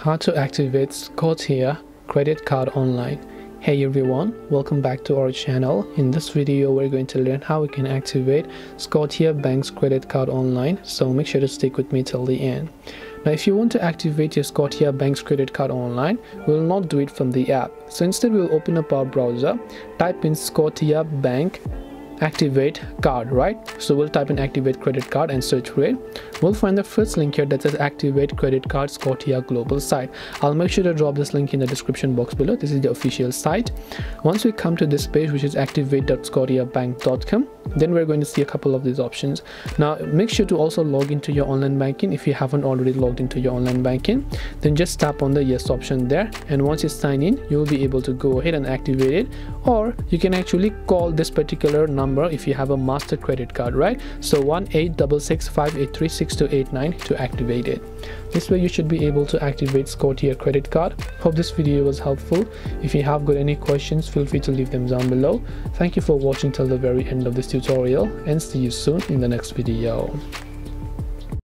How to activate Scotia credit card online. Hey everyone, welcome back to our channel. In this video, we're going to learn how we can activate Scotia Bank's credit card online. So make sure to stick with me till the end. Now, if you want to activate your Scotia Bank's credit card online, we'll not do it from the app. So instead, we'll open up our browser, type in Scotia Bank activate card right? So we'll type in activate credit card and search for it. We'll find the first link here that says activate credit card scotia global site. I'll make sure to drop this link in the description box below. This is the official site. Once we come to this page which is activate.scotiabank.com then we're going to see a couple of these options. Now make sure to also log into your online banking. If you haven't already logged into your online banking then just tap on the yes option there. And once you sign in you'll be able to go ahead and activate it. Or you can actually call this particular number if you have a master credit card right? So 1-866-583-6289 to activate it. This way you should be able to activate Scotia credit card. Hope this video was helpful. If you have got any questions feel free to leave them down below. Thank you for watching till the very end of this tutorial and see you soon in the next video